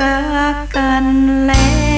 รักกันแล้ว